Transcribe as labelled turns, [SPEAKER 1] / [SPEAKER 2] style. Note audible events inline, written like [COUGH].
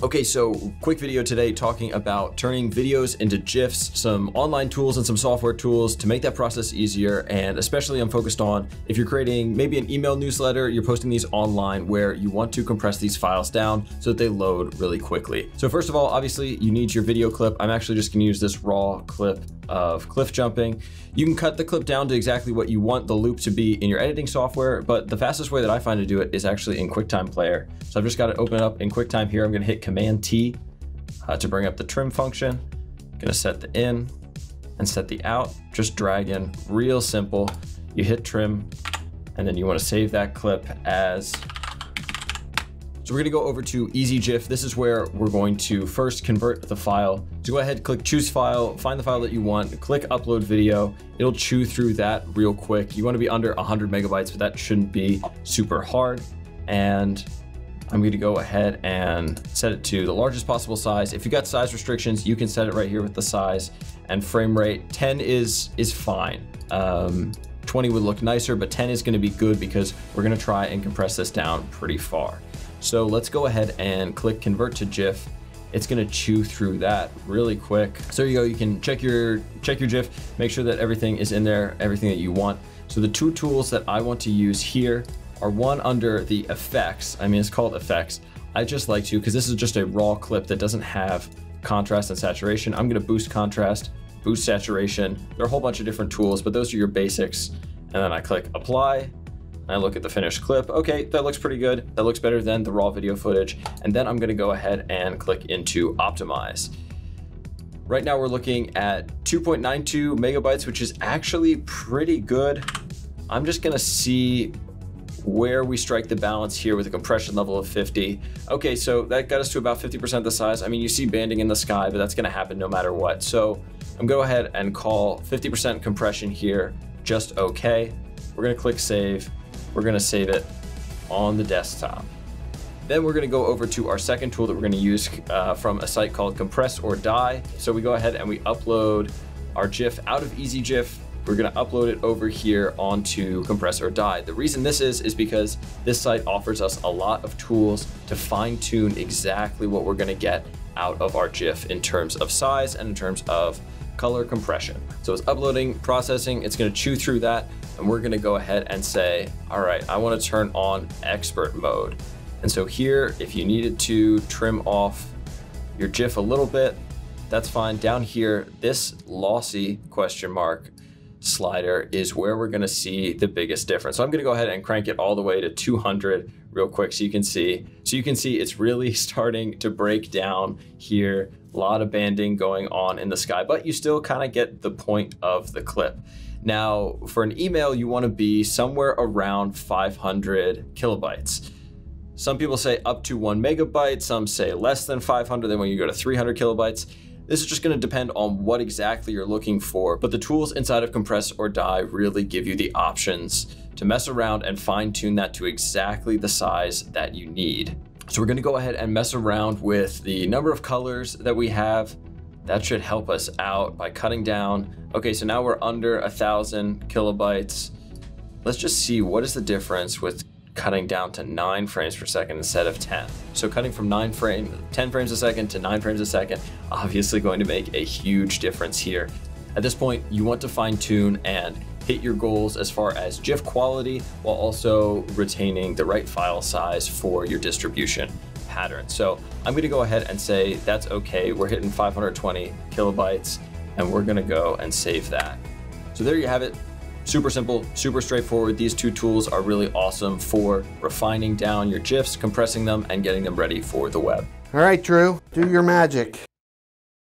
[SPEAKER 1] Okay, so quick video today talking about turning videos into GIFs, some online tools and some software tools to make that process easier. And especially I'm focused on if you're creating maybe an email newsletter, you're posting these online where you want to compress these files down so that they load really quickly. So first of all, obviously you need your video clip. I'm actually just gonna use this raw clip of cliff jumping. You can cut the clip down to exactly what you want the loop to be in your editing software, but the fastest way that I find to do it is actually in QuickTime Player. So I've just got to open it up in QuickTime here. I'm gonna hit Command T uh, to bring up the trim function. I'm gonna set the in and set the out, just drag in, real simple. You hit trim, and then you wanna save that clip as so we're gonna go over to ezgif. This is where we're going to first convert the file. So go ahead, click choose file, find the file that you want, click upload video. It'll chew through that real quick. You wanna be under 100 megabytes, but that shouldn't be super hard. And I'm going to go ahead and set it to the largest possible size. If you got size restrictions, you can set it right here with the size and frame rate. 10 is is fine. Um, 20 would look nicer, but 10 is going to be good because we're going to try and compress this down pretty far. So let's go ahead and click convert to GIF. It's going to chew through that really quick. So there you go. You can check your check your GIF, make sure that everything is in there, everything that you want. So the two tools that I want to use here are one under the effects. I mean, it's called effects. I just like to, because this is just a raw clip that doesn't have contrast and saturation. I'm gonna boost contrast, boost saturation. There are a whole bunch of different tools, but those are your basics. And then I click apply, I look at the finished clip. Okay, that looks pretty good. That looks better than the raw video footage. And then I'm gonna go ahead and click into optimize. Right now we're looking at 2.92 megabytes, which is actually pretty good. I'm just gonna see where we strike the balance here with a compression level of 50. Okay, so that got us to about 50% the size. I mean, you see banding in the sky, but that's gonna happen no matter what. So I'm gonna go ahead and call 50% compression here just okay. We're gonna click save. We're gonna save it on the desktop. Then we're gonna go over to our second tool that we're gonna use uh, from a site called Compress or Die. So we go ahead and we upload our GIF out of ezgif we're gonna upload it over here onto Compress or Die. The reason this is, is because this site offers us a lot of tools to fine tune exactly what we're gonna get out of our GIF in terms of size and in terms of color compression. So it's uploading, processing, it's gonna chew through that, and we're gonna go ahead and say, all right, I wanna turn on expert mode. And so here, if you needed to trim off your GIF a little bit, that's fine. Down here, this lossy question mark slider is where we're going to see the biggest difference. So I'm going to go ahead and crank it all the way to 200 real quick so you can see. So you can see it's really [LAUGHS] starting to break down here. A lot of banding going on in the sky, but you still kind of get the point of the clip. Now, for an email, you want to be somewhere around 500 kilobytes. Some people say up to one megabyte, some say less than 500, then when you go to 300 kilobytes. This is just going to depend on what exactly you're looking for, but the tools inside of Compress or Die really give you the options to mess around and fine tune that to exactly the size that you need. So we're going to go ahead and mess around with the number of colors that we have. That should help us out by cutting down. Okay, so now we're under a thousand kilobytes. Let's just see what is the difference with cutting down to 9 frames per second instead of 10. So cutting from 9 frame, 10 frames a second to 9 frames a second, obviously going to make a huge difference here. At this point, you want to fine tune and hit your goals as far as GIF quality while also retaining the right file size for your distribution pattern. So I'm gonna go ahead and say that's okay. We're hitting 520 kilobytes and we're gonna go and save that. So there you have it. Super simple, super straightforward. These two tools are really awesome for refining down your GIFs, compressing them, and getting them ready for the web.
[SPEAKER 2] All right, Drew, do your magic.